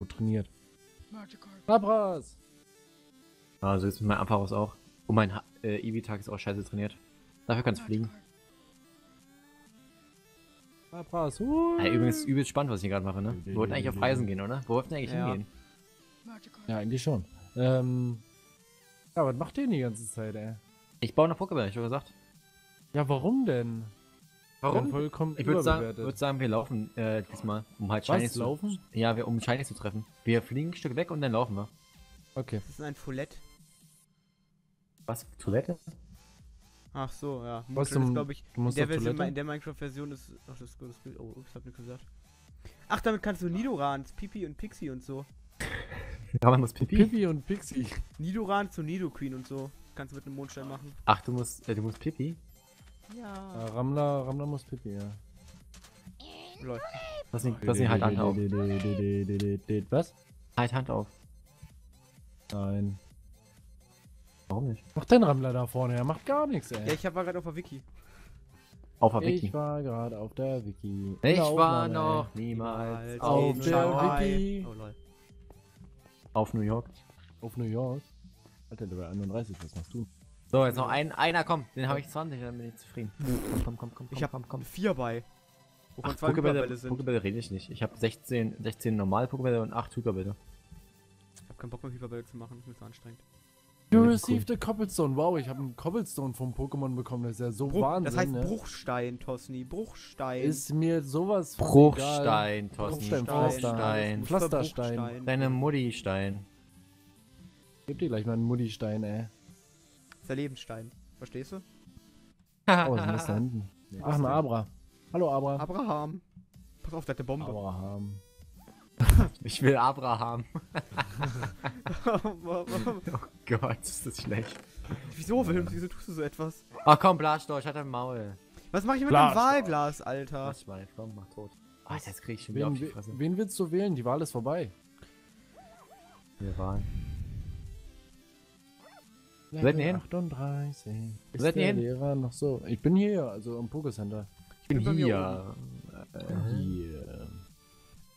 Gut trainiert. Labras! Also jetzt mit meinem Ampharos auch. Und mein Ha- äh, Eevee-Tag ist auch scheiße trainiert. Dafür kannst du fliegen. Labras! Uh. Ja, übrigens übelst spannend, was ich hier gerade mache, ne? Wir wollten eigentlich auf Reisen gehen, oder? Wo wollten wir eigentlich Ja. hingehen? Ja, eigentlich schon. Ähm. Ja, was macht ihr denn die ganze Zeit, ey? Ich baue eine Pokéball, hab ich schon gesagt. Ja, warum denn? Dann vollkommen Ich würde sagen, würd sagen, wir laufen äh, diesmal, um halt Was, Shinies zu laufen? Ja, wir, um Shinies zu treffen. Wir fliegen ein Stück weg und dann laufen wir. Okay. Das ist ein Follett. Was? Toilette? Ach so, ja. Was, ist, glaube ich, du in der, Version, in der Minecraft-Version ist. Ach, das, das, das Oh, ich hab nichts gesagt. Ach, damit kannst du Nidorans, Pipi und Pixie und so. Ja, man muss Pipi. Pippi und Pixie. Nidoran zu Nidoqueen und so. Kannst du mit einem Mondstein machen. Ach, du musst, äh, du musst Pipi? Ja. Ah, Ramla, Ramla muss Pippi, ja. Läuft. Lass ihn, lass ihn halt Hand auf. Was? Halt Hand auf. Nein. Warum nicht? Mach den Ramla da vorne, er macht gar nichts, Ja, ey. ich war gerade auf der Wiki. Auf der Wiki. Ich war gerade auf der Wiki. Ich der war noch niemals Auf auf, der. Wiki. Oh lol. auf New York. Auf New York. Alter, Level 31, was machst du? So, jetzt noch ein, einer, komm. Den habe ich 20, dann bin ich zufrieden. Komm, komm, komm, komm, Ich hab komm, komm. vier bei. Wovon Ach, zwei Pokébälle, sind. Pokébälle rede ich nicht. Ich habe 16, 16 normale Pokébälle und 8 Hyperbälle. Ich hab keinen Bock mehr Hyperbälle zu machen. Das ist mir zu anstrengend. You received a Cobblestone. Wow, ich habe einen Cobblestone vom Pokémon bekommen. Das ist ja so Bruch, Wahnsinn, das heißt ne? Bruchstein, Tosni. Bruchstein. Ist mir sowas von. Bruchstein, Thorsten. Bruchstein, Pflaster. Bruchstein. Pflasterstein. Bruchstein. Deine Mutti-Stein. Gib dir gleich mal einen Mutti-Stein, ey. Der Lebensstein. Verstehst du? Oh, denn das da hinten? Nee, Ach, ein Abra. Hallo, Abra. Abraham. Pass auf, der hat eine Bombe. Abraham. Ich will Abraham. Oh Gott, ist das schlecht. Wieso, Wilm? Wieso tust du so etwas? Ach komm, Blasdorch, hat ein Maul. Was mache ich mit dem Wahlglas, Alter? Was meine Frau macht tot. Ah, jetzt krieg ich schon wieder auf Wen, die wen, Fresse. wen willst du wählen? Die Wahl ist vorbei. Wir waren. Seid ihr hin? 38. Ist seid ihr der hin? Lehrer noch so? Ich bin hier, also am Pokécenter. Ich bin bin bei mir hier. Äh, Hier.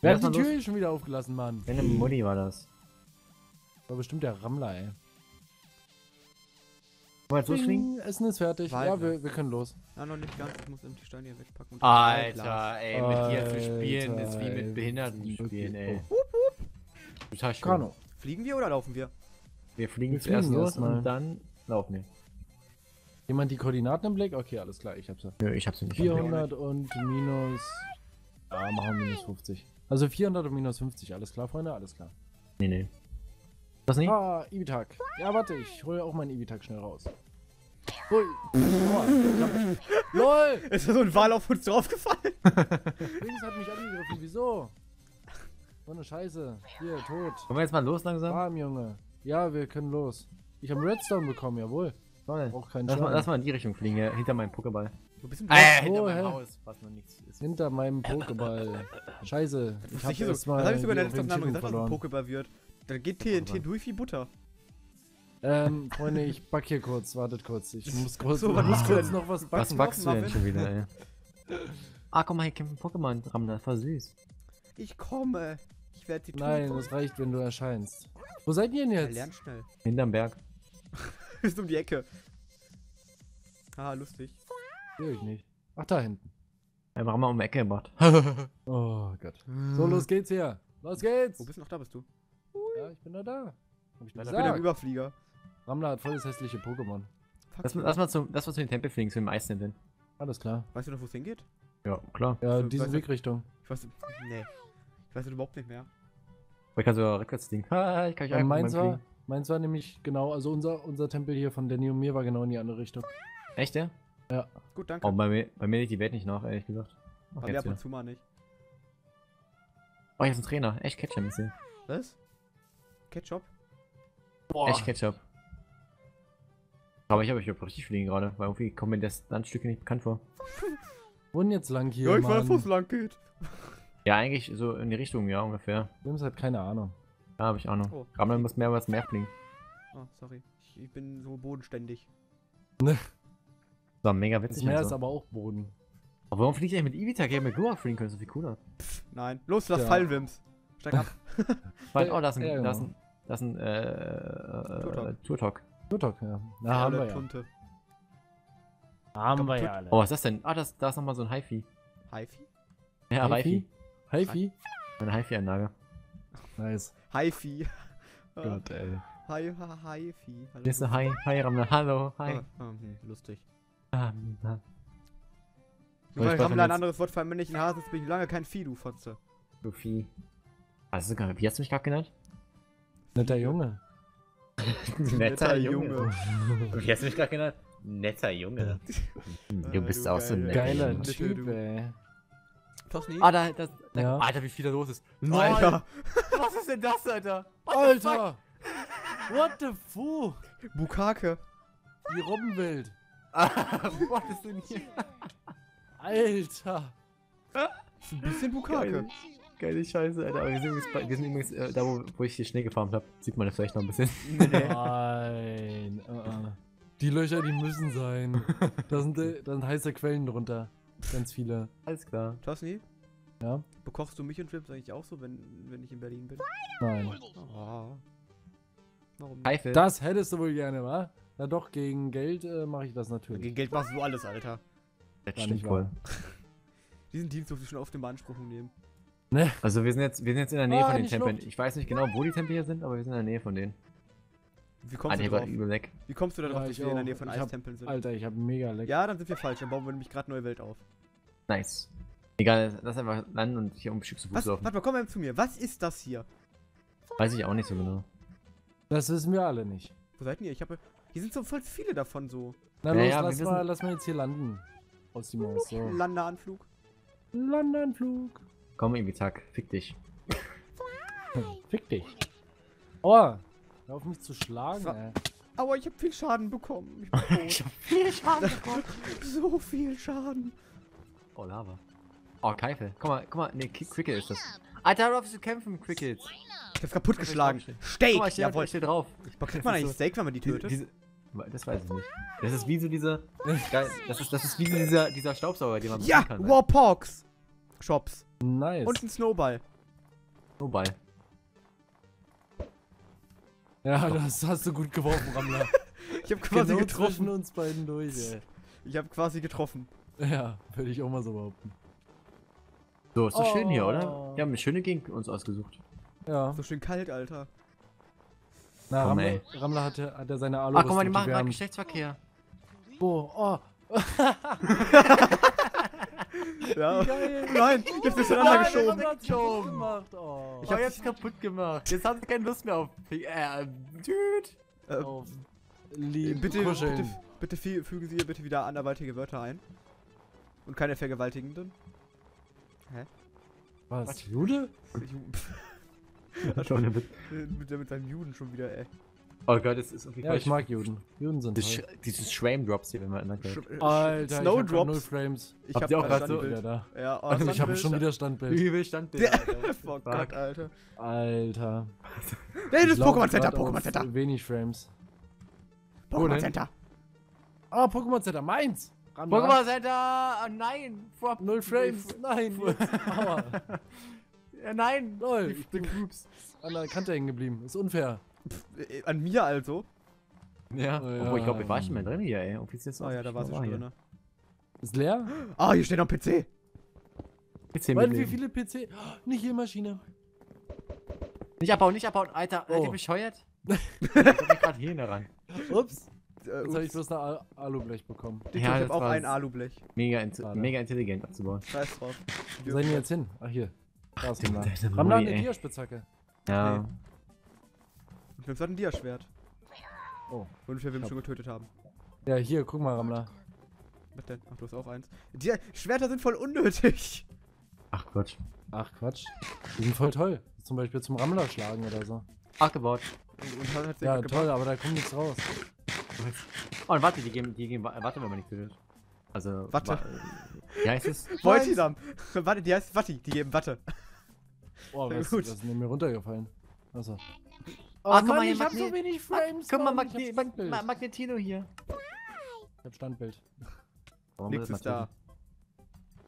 Wer hat die? Tür hier schon wieder aufgelassen, Mann? Deine Mutti war das. War bestimmt der Rammler, ey. Wollen wir jetzt losfliegen? Essen ist fertig. Weiter. Ja, wir, wir können los. Ja, noch nicht ganz. Ich muss eben die Steine hier wegpacken. Alter, ey, mit dir zu Alter, spielen ist wie mit Behinderten spielen, ey. Total schön. Kano. Fliegen wir oder laufen wir? Wir fliegen Wir zuerst fliegen los erstmal. und dann laufen wir. Jemand die Koordinaten im Blick? Okay, alles klar, ich hab's ja. Nö, ich hab's nicht. 400 und minus. Ja, machen wir minus 50. Also 400 und minus 50. Alles klar, Freunde? Alles klar. Nee, nee. Was nicht? Ah, Ibitak. Ja, warte, ich hole auch meinen Ibitak schnell raus. Ui. Boah, ich hab- LOL! Ist da so ein Wal auf uns draufgefallen? Links hat mich angegriffen, wieso? So eine Scheiße. Hier, tot. Wollen wir jetzt mal los langsam? Warm, Junge. Ja, wir können los. Ich habe Redstone bekommen, jawohl. Toll. Braucht keinen Lass mal, lass mal in die Richtung fliegen, ja, hinter meinem Pokéball. Wo bist du Äh, hinter Oh, meinem hä? Haus, was noch nichts ist. Hinter meinem Pokéball. Scheiße. Ich hab so, mal das hab ich sogar in der die letzten Aufnahme gesagt, dass ein Pokéball wird. Da geht TNT durch wie Butter. Ähm, Freunde, ich back hier kurz. Wartet kurz. Ich muss kurz, So, was muss du kurz noch was Was backen. backst du denn schon wieder, ey? Ah, guck mal, hier kommt ein Pokémon ram, das war süß. Ich komme. Ich werde tun. Nein, das reicht, wenn du erscheinst. Wo seid ihr denn jetzt? lernt schnell. Hinterm Berg. Ist um die Ecke. Ah, lustig. Sehe ich nicht. Ach, da hinten. Einfach mal um die Ecke gemacht. Oh Gott. So, los geht's hier. Los geht's. Wo bist du noch da? Bist du? Ja, ich bin da da. Hab ich Ja, Ich bin der. Überflieger. Rammler hat voll das hässliche Pokémon. Lass, lass mal zum, lass mal zu den Tempel fliegen, zu dem Eistempel. Alles klar. Weißt du noch, wo es hingeht? Ja, klar. Ja, So, diese weißt du- Wegrichtung. Ich weiß. Nee. Ich weiß überhaupt nicht mehr. Ich kann so rückwärts fliegen. Ha, ich kann euch Ja, einfach meins, war, meins war nämlich genau, also unser, unser Tempel hier von Danny und mir war genau in die andere Richtung. Echt, ja? Gut, danke. Oh, bei mir, bei mir liegt die Welt nicht nach, ehrlich gesagt. Ach, Aber ab jetzt und zu mal nicht. Oh, hier ist ein Trainer. Echt Ketchup ist hier. Was? Ketchup? Echt Ketchup. Aber ich habe euch richtig fliegen gerade, weil irgendwie kommt mir das Landstücke nicht bekannt vor. Wo denn jetzt lang hier, Ja, ich weiß, wo Mann? es lang geht. Ja, eigentlich so in die Richtung, ja, ungefähr. James hat keine Ahnung. Ja, habe ich auch noch. Oh. Ramler muss mehr was mehr fliegen. Oh, sorry. Ich, ich bin so bodenständig. So, mega Das witzig. Meer und ist so. aber auch Boden. Aber warum fliegt ihr mit Evitak? Ja, mit Glurak fliegen können, so viel cooler. Nein. Los, lass Ja. fallen, Wims. Steig ab. Warte, oh, da ist ein, Ja, da ist genau. ein, da ist ein, äh, Turtok. äh, Turtok. Turtok, ja. Na, haben wir ja. Tunte. Haben wir ja alle. Oh, was ist das denn? Ah, das, da ist nochmal so ein Hi-Fi. Hi-Fi? Ja, Hi-Fi? Hi-Fi. Hi-Fi? Eine Hi-Fi-Anlage. Nice. Hi-Fi. Gott, ey. Hi, hi, Hi-Fi. Hallo. Nächste Hi, Hi, Ramla. Hallo, Hi. Ah, ah, hm, lustig. Ah, ah. Nur weil ich Rammler ein jetzt- anderes Wort für einen männlichen Hasen ist, bin ich lange kein Vieh, du Fotze. Sophie. Also, wie hast du mich gerade genannt? Netter Junge. Netter Junge. Wie hast du mich gerade genannt? Netter Junge. Du Ah, bist du auch so ein netter Geiler. Typ, du. ey. Tosni? Ah, da, das, da, Ja. Alter, wie viel da los ist. Alter. Was ist denn das, Alter? Alter! What the fuck? Bukake. Die Robbenwelt. Was ist denn hier? Alter! Ist ein bisschen Bukake. Geil. Geile Scheiße, Alter. Aber wir sind übrigens, wir sind übrigens äh, da, wo, wo ich hier Schnee gefarmt habe. Sieht man das vielleicht noch ein bisschen. Nein. uh -uh. Die Löcher, die müssen sein. Da sind, äh, da sind heiße Quellen drunter. Ganz viele. Alles klar. Tosni? Ja? Bekochst du mich und Films eigentlich auch so, wenn, wenn ich in Berlin bin? Nein. Oh. Warum? Eifel. Das hättest du wohl gerne, wa? Na doch, gegen Geld äh, mache ich das natürlich. Gegen Geld machst du alles, Alter. das stimmt nicht wohl. Diesen Dienst durfte ich schon oft in Beanspruchung nehmen. Ne? Also wir sind jetzt, wir sind jetzt in der Nähe Ah, von den Tempeln. Ich weiß nicht genau, wo die Tempel hier sind, aber wir sind in der Nähe von denen. Wie kommst Alter, du drauf? Wie kommst du da drauf, Ja, dass wir in der. Nähe von hab- Eistempeln sind? Alter, ich habe mega leck. Ja, dann sind wir falsch. Dann bauen wir nämlich gerade neue Welt auf. Nice. Egal, lass einfach landen und hier um Stück zu Fuß Was? laufen. Warte mal, komm mal zu mir. Was ist das hier? Weiß ich auch nicht so genau. Das wissen wir alle nicht. Wo seid ihr? Ich habe. Hier sind so voll viele davon so. Na Ja, los, ja, wir lass, mal, lass mal jetzt hier landen. Aus die Maus. So. Landeanflug. Landanflug. Komm, Ibitak, fick dich. Fick dich. Aua. Hör auf mich zu schlagen, Wa- ey. Aua, ich habe viel Schaden bekommen. Ich bin tot. viel Schaden bekommen. so viel Schaden. Oh, Lava. Oh, Keifel. Guck mal, guck mal, nee, Cricket ist das. Alter, hör auf zu kämpfen, Crickets. Ich hab's kaputt geschlagen. Guck mal, Steak! ich stehe Jawohl. ich steh drauf. Kriegt man eigentlich Steak, wenn man die tötet? diese, das weiß ich nicht. Das ist wie so diese. Geil, das, ist, das ist wie dieser, dieser Staubsauger, den man Ja! benutzen kann. Warporks! Shops. Nice. Und ein Snowball. Wobei. Ja, das hast du gut geworfen, Rammler. Ich habe quasi genau getroffen. zwischen uns beiden durch, ey. Ich habe quasi getroffen. Ja, würde ich auch mal so behaupten. So, ist doch schön hier, Oh. oder? Wir haben eine schöne Gegend uns ausgesucht. Ja. So schön kalt, Alter. Na, Komm, Rammler, ey. Rammler hatte, hat er seine Alu. Ach, guck mal, die machen gerade Geschlechtsverkehr. Oh, oh. Ja. Geil. Nein, ich hab's durcheinander Nein, geschoben. Hat's kaputt gemacht. Oh. Ich hab jetzt kaputt gemacht. Jetzt hast du keine Lust mehr auf. Äh, Dude. Äh, Auf lieb bitte, bitte, bitte fü- fügen Sie bitte wieder anderweitige Wörter ein. Und keine vergewaltigenden. Was? Jude? Ju- mit, mit seinem Juden schon wieder, ey. Oh Gott, das ist irgendwie Ja, ich mag Juden. Juden sind Das toll. Sch dieses Schram Drops hier, wenn man ändert. Sch- Alter, ich hab null Snowdrops. Frames. Ich Habt hab ihr auch grad so-. Wieder da. Ja, oh, ich habe Standbild. schon wieder Standbild. Übel Standbild. Oh Gott, Alter. Alter. Nee, das Ich lauf Pokémon Center, Pokémon Center. Wenig Frames. Pokémon? Center. Ah, Pokémon Center, meins! Pokémon Center! Oh nein! Vor Null Frames. Nein. Aua. Ja, nein! Lol, ich bin an der Kante hängen geblieben. Ist unfair. Äh, An mir also. Ja. Oh, ja. Obwohl, ich glaube, wir waren schon mal drin hier, ey. Jetzt Ah ja, da war sie schon drin. Ist leer? Ah, hier steht noch ein PC. PC Weil wie viele PC? Oh, nicht hier Maschine. Nicht abbauen, nicht abbauen. Alter, seid Oh. ihr bescheuert? ich hab mich gerade hier rein. Ups. Äh, Jetzt habe ich bloß eine Al Alublech bekommen. Ich Ja, hab das auch ein Alublech. Mega, int Schade. mega intelligent abzubauen. Scheiß drauf. Wo seid ihr jetzt hin? Ach, hier. Da ist Moni, eine ey. Diaspitzhacke. Ja. Nee. Und Wimms hat ein Diaschwert. Oh. Und wir Wim schon getötet haben. Ja, hier, guck mal, Rammler. Was denn? Ach, du hast auch eins. Die Schwerter sind voll unnötig. Ach Quatsch. Ach, Quatsch. Die sind voll toll. Zum Beispiel zum Rammler schlagen oder so. Abgebaut. Und, und hat's Ja, toll, aber da kommt nichts raus. Oh, und warte, die geben, die geben, warte, wenn man nicht tötet. Also. Watte. wa- Wie heißt es? Voltisam. Warte, die heißt Watti. Die geben Watte. Oh, was, gut. was ist mir runtergefallen? Achso. Oh, Ah, guck mal hier, ich hab Magne- so wenig Frames. Guck mal, Mann, ich Magne hab Mag Magnetino hier. Ich hab Standbild. Warum Nix das ist da.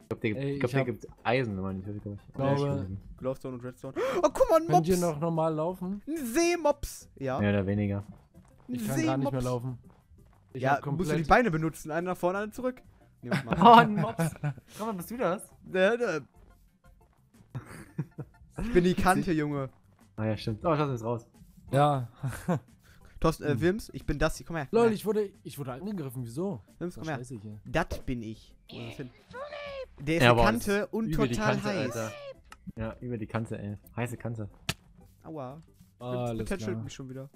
Ich glaube, der, Ey, ich glaub, ich der hab- gibt Eisen, wenn man nicht hört, glaub ich. glaube- Glowstone und Redstone. Oh, guck mal, ein Könnt ihr Mops. noch normal laufen? Ein Seemops. Ja. Mehr oder weniger. ein Ich kann gar nicht mehr laufen. Ich ja, hab musst du die. Beine benutzen. Einen nach vorne, einen zurück. Nehmen wir Oh, mal. ein Mops. Komm mal, bist du das? Ich bin die Kante, Junge. Ah ja, stimmt. Oh, lass uns raus. Ja. Thorsten, äh, Wims, ich bin das hier. Komm her. Komm Lol, her. ich wurde, ich wurde angegriffen. Wieso? Wims, Das komm her. scheiße hier. Das bin ich. Wo ist das hin? Der ist Ja, eine Kante und total Kante, heiß. Alter. Ja, über die Kante, ey. Heiße Kante. Aua. Alles Tätschelt klar. mich schon wieder.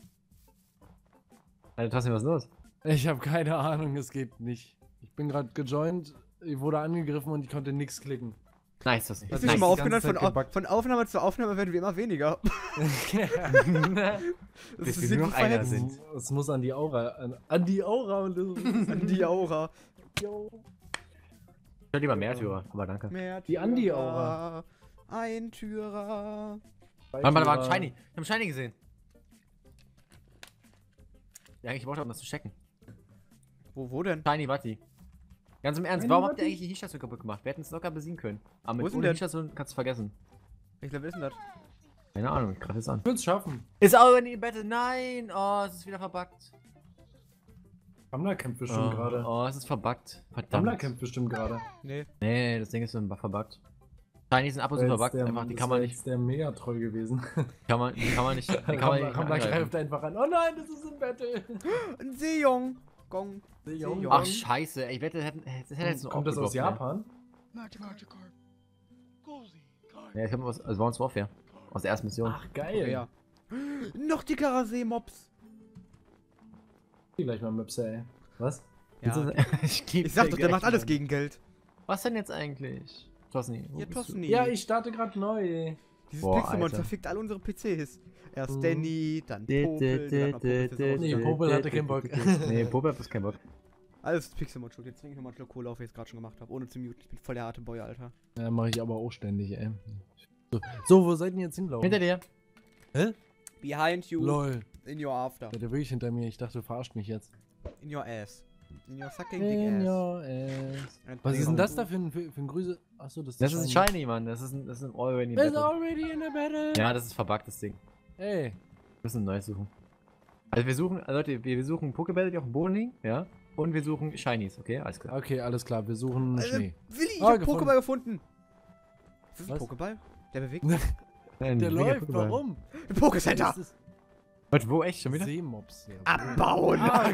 Alter, Thorsten, was ist los? Ich habe keine Ahnung, es geht nicht. Ich bin gerade gejoint, ich wurde angegriffen und ich konnte nichts klicken. Nice, Thorsten. Ist Das dir ist schon mal aufgenommen, von, Au- gebackt. von Aufnahme zu Aufnahme werden wir immer weniger. Das Bis ist wir nur noch einer sind. Es muss an die Aura, an, an die Aura und An die Aura. Yo. Ich höre lieber Märtyrer, aber danke. Mehr Die Andi-Aura. Ein Türer. Warte, warte, warte, Shiny. Ich hab Shiny gesehen. Ja, eigentlich braucht er, um das zu checken. Wo, wo denn? Shiny Watti. Ganz im Ernst, warum habt ihr eigentlich die Hisha so kaputt gemacht? Wir hätten es locker besiegen können. Aber mit ohne so kannst du vergessen. Ich glaube, ist denn das? Keine Ahnung, ich greif jetzt an. Ich will's schaffen. Ist auch in die Bette, nein! Oh, es ist wieder verbuggt. Ramla kämpft bestimmt oh, gerade. Oh, es ist verbuggt. Verdammt. kämpft bestimmt gerade. Nee. Nee, das Ding ist so verbuggt. Shiny sind ab und zu verbuggt, der, einfach, die kann man nicht, der Megatroll gewesen. kann man, die kann man nicht, die kann man nicht angreifen. greift einfach an. Oh nein, das ist ein Battle. Ein Seejong. Gong. Seejong. Ach, scheiße, ey, ich wette, das hätte, das hätte jetzt noch Kommt das aus Japan? Ne? Ja, das kommt aus also Advanced Warfare. Aus der ersten Mission. Ach, geil. Ja. Noch dickerer Seemops. Ich gleich mal Möpse, ey. Was? Ja. ich Ich sag doch, der macht alles gegen Geld. Was denn jetzt eigentlich? Tosni. Ja? Tosni. Ja, ich starte gerade neu. Dieses Boah, Pixelmonster Alter. fickt alle unsere PCs. Erst Mhm. Danny, dann Popel. Nee, Popel hatte keinen Bock. Nee, Popel hat keinen Bock. Alles ist Pixelmon schuld. Jetzt trinke ich nochmal einen Schluck Cola auf, wie ich es gerade schon gemacht habe. Ohne zu muten. Ich bin voll der harte Boy, Alter. Ja, mache ich aber auch ständig, ey. So, so wo seid ihr jetzt hinlaufen? Hinter dir. Behind you, Lol. in your after. Seid ihr wirklich hinter mir? Ich dachte, du verarscht mich jetzt. In your ass. In your fucking dick In ass. your ass. And Was ist denn das da für ein, für, für ein Grüße? Achso, das ist Das ist ein Shiny, Mann. Das ist ein, das ist ein Already It's Battle. already in a battle. Ja, das ist verbuggt, das Ding. Ey. Wir müssen ein neues suchen. Also wir suchen, also Leute, wir, suchen Pokébälle, die auf dem Boden liegen, ja? Und wir suchen Shinies, okay? Alles klar. Okay, alles klar. Wir suchen Alter, Schnee. Willi, ich Ah, hab gefunden. Pokéball gefunden. Was? Pokéball? Der bewegt Nein, Der läuft, warum? Ein Pokécenter. Warte, wo echt schon wieder? Seemops. Ja, Abbauen. Ah,